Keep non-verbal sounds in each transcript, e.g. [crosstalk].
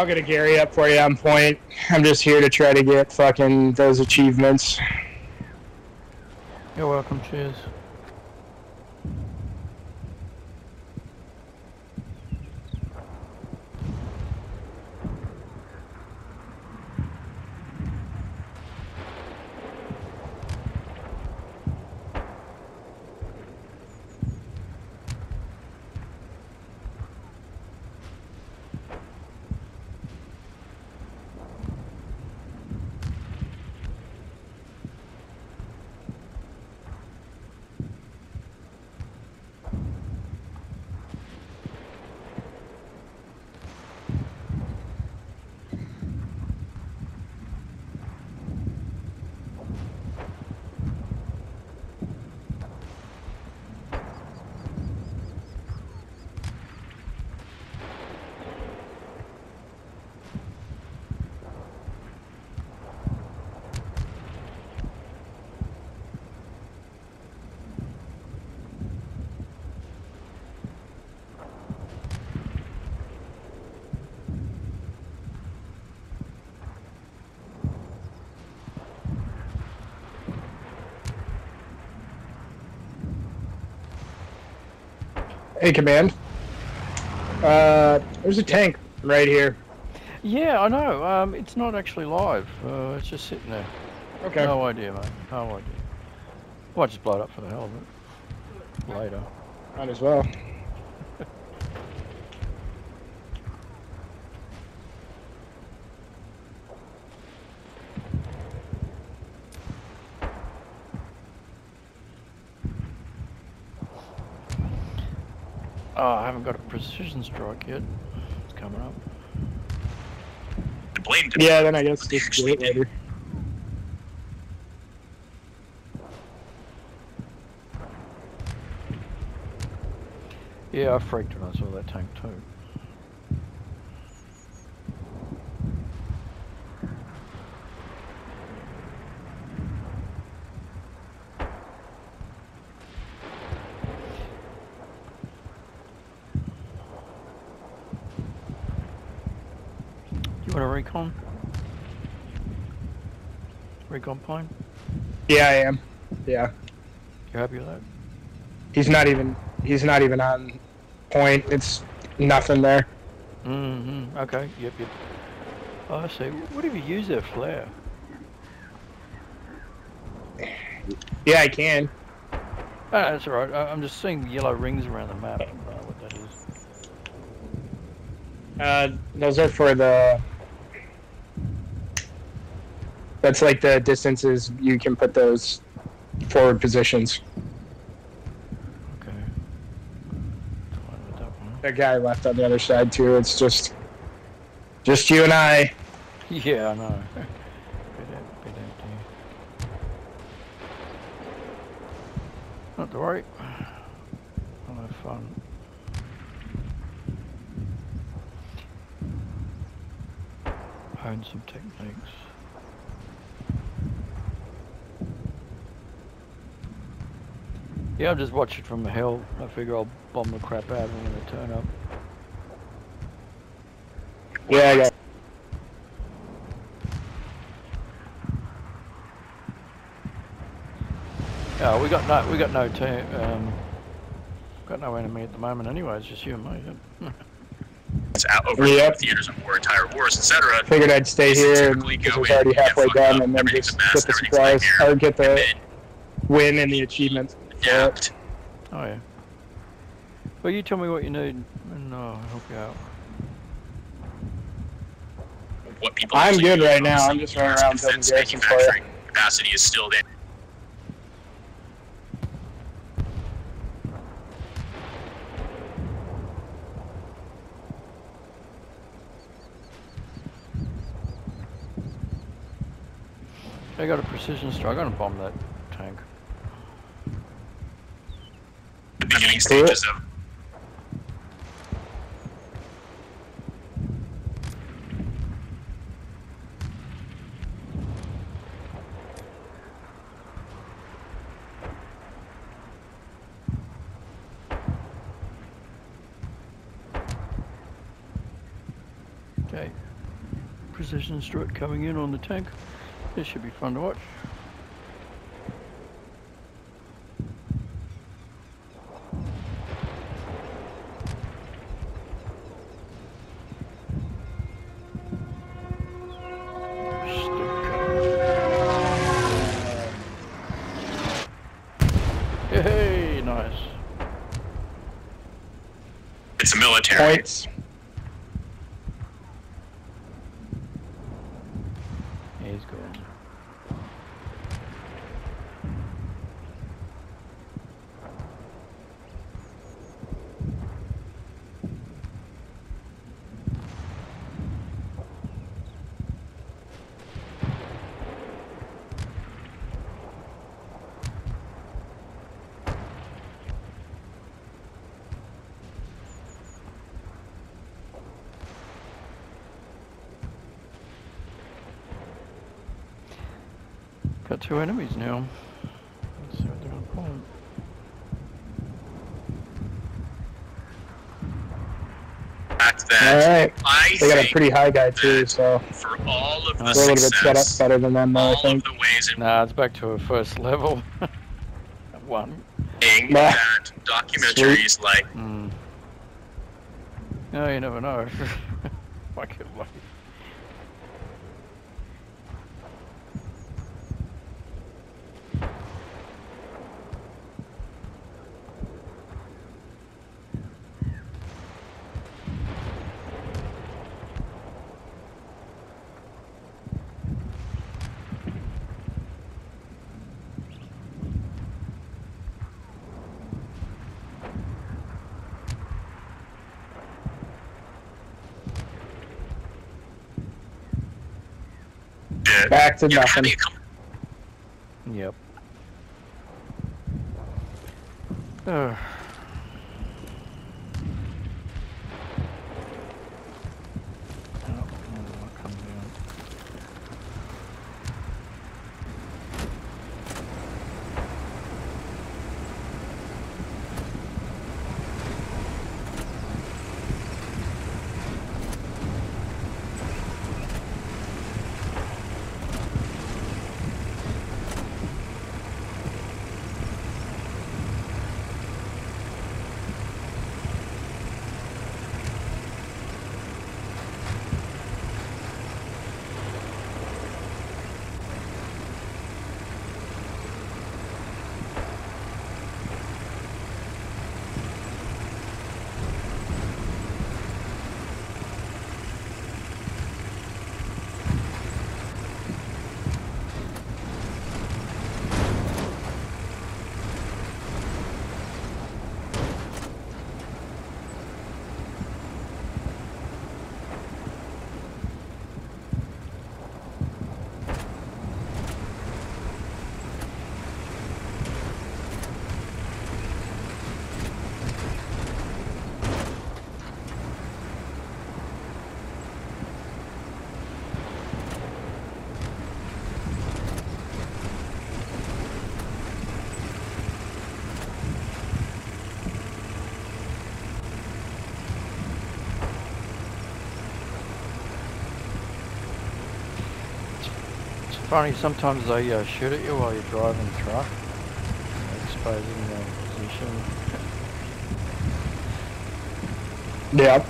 I'll get a Gary up for you on point. I'm just here to try to get fucking those achievements. You're welcome. Cheers. Hey, command. Uh, there's a tank right here. Yeah, I know. Um, it's not actually live. Uh, it's just sitting there. Okay. No idea, mate. No idea. Might just blow it up for the hell of it. Later. Might as well. Oh, I haven't got a precision strike yet. It's coming up. Blamed him. Yeah, then I guess just do it later. Yeah, I freaked when I saw that tank too. You want a recon? Plane? Yeah, I am. Yeah. You happy with that? He's not even. He's not even on point. It's nothing there. Mm-hmm. Okay. Yep. Yep. Oh, I see. What have you use that flare? Yeah, I can. Ah, that's all right. I- I'm just seeing yellow rings around the map. I don't know what that is. Uh, those are for the. That's like the distances you can put those forward positions. Okay. That guy left on the other side too. It's just, just you and I. [laughs] Yeah, I know. bit, em- bit empty. Not to worry. I'll have fun. Hone some techniques. Yeah, I'm just watching from the hill. I figure I'll bomb the crap out of them when they turn up. Yeah, I got. Yeah, we got no, we got no team, um, got no enemy at the moment anyway. It's just you and me. Yep. [laughs] It's out over Yep. theaters of war, entire wars, etc. Figured I'd stay Is here typically because go it was already halfway done, up, and then just get the everything's surprise nightmare, or get the win and the achievement. Adapt. Oh yeah. Well, you tell me what you need, and uh, I'll help you out. What people I'm good do, right now. I'm just running around building defense garrisons for you. manufacturing Capacity is still there. I got a precision strike. I'm gonna bomb that tank. The beginning Cool. stages of Okay. Precision strike coming in on the tank. This should be fun to watch. Still coming. Hey, nice. it's a military. Points. He's gone. Got two enemies now. Let's see what they're gonna pull. fact that right. I They got a pretty high guy too, so for all of the We're we're a little bit set up better than them, though. I all of think. the ways in Nah, it's back to a first level. [laughs] One. saying Bah. that documentaries like Hmm. No, you never know. [laughs] Might get lucky. did. Back to Yeah, nothing. Funny, sometimes they uh, shoot at you while you're driving the truck, exposing your position. Yep.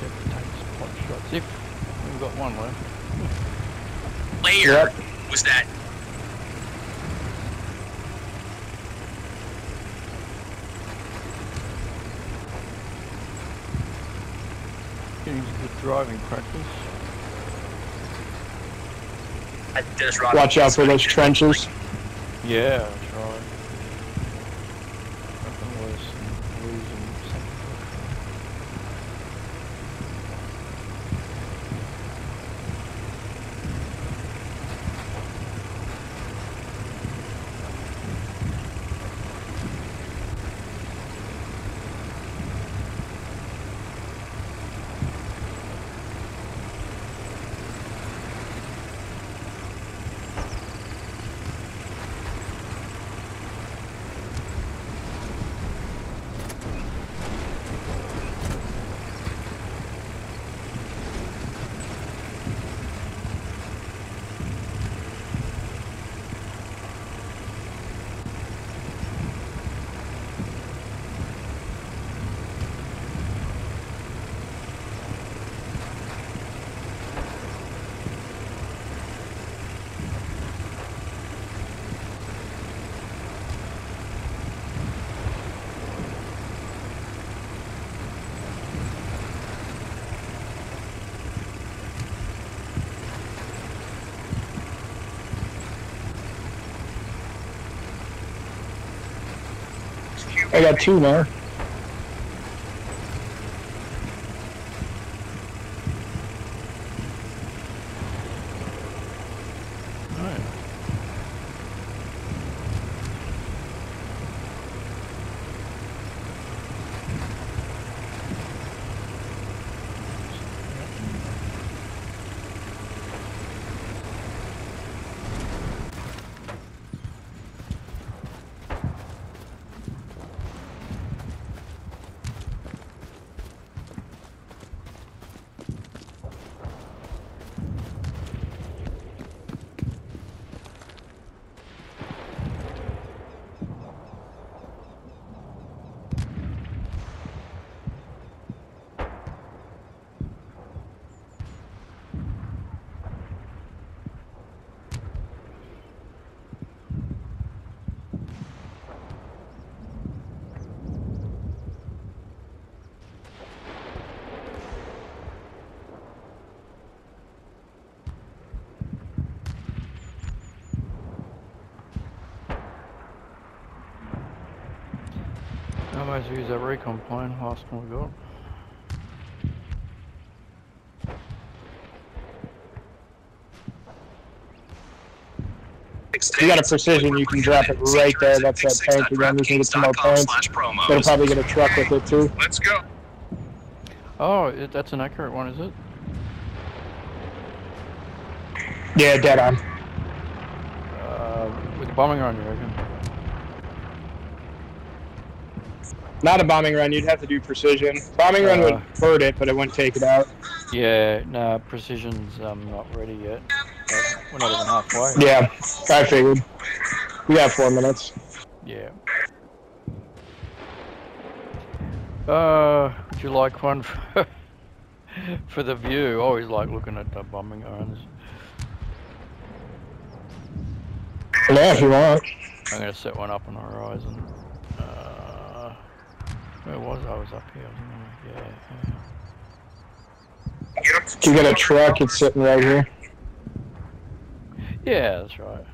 See if it takes pot shots. If we've got one left. player Yep. was that Getting some good driving practice. Dennis Watch out for those trenches. Yeah, that's right. Nothing worse than losing something. I got two more. Might as well use that recon plane, last one we got. You got a precision, you can drop it right there. That's that tank again. We can get some more points. They'll probably get a truck with it too. Let's go. Oh, it, that's an accurate one, is it? Yeah, dead on. Uh, with the bombing run, you reckon? Not a bombing run. You'd have to do precision. Bombing run would Uh. hurt it, but it wouldn't take it out. Yeah, no, precision's um, not ready yet. Uh, We're not even halfway. Yeah, I figured. We got four minutes. Yeah. Uh, would you like one [laughs] for, for the view? I always like looking at the bombing runs. Yeah, if you want. I'm gonna set one up on the horizon. Where was I? I was up here, I? Yeah. yeah. You got a truck, it's sitting right here. Yeah, that's right.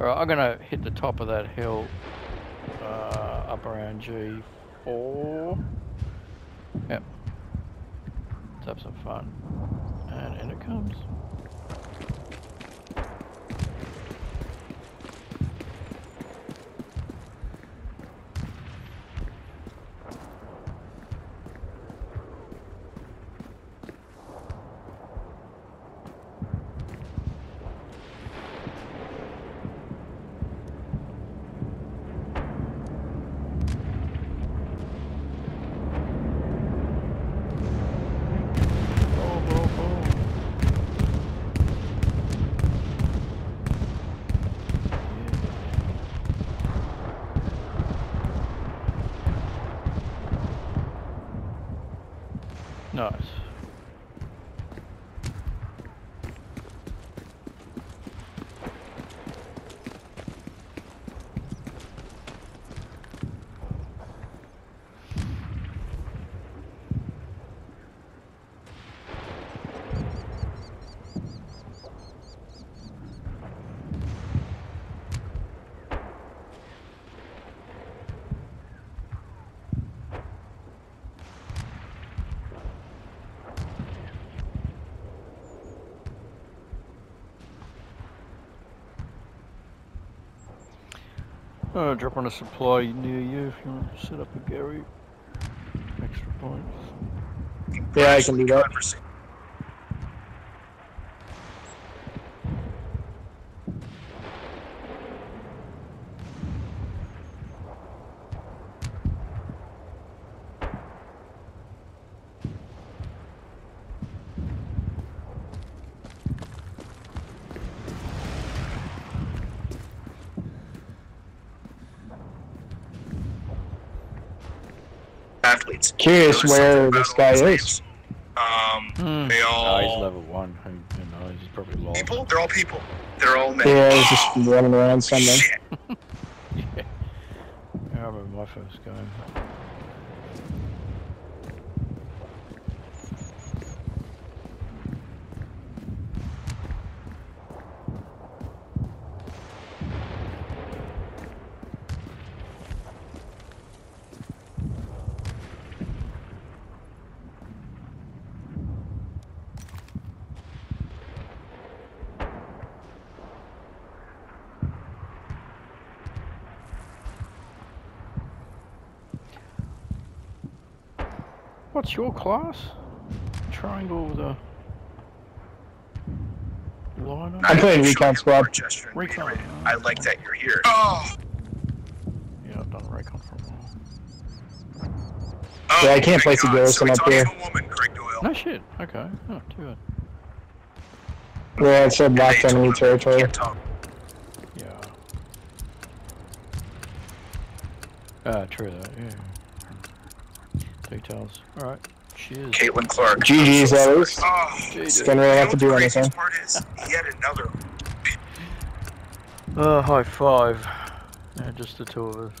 Alright, I'm gonna hit the top of that hill uh, up around G4. Yep. Let's have some fun. And in it comes. Nice. Uh, drop on a supply near you if you want to set up a Gary. Extra points. Yeah, I can do that. Curious where this guy all is. Um, Hmm. they all Oh, he's level one. Who, who knows? He's probably lost. people. They're all people. They're all men. Yeah, he's just running around somewhere. Shit. Yeah. I remember my first game. What's your class? Triangle with a line on I'm playing recon squad. Gesturing Recon. I like that you're here. Oh. Yeah, I've done recon for a while. oh Yeah, I can't my place a God, garrison so up he's here. talking to a woman, No shit. Okay. Oh, too bad. Yeah, it said They locked told enemy territory. Yeah. Ah, true that. Yeah. Details. All right. Cheers. Caitlin Clark. GG's at least. Oh, GG. Didn't really have to do anything. craziest part is? He had another. [laughs] Uh, high five. Yeah, just the two of us.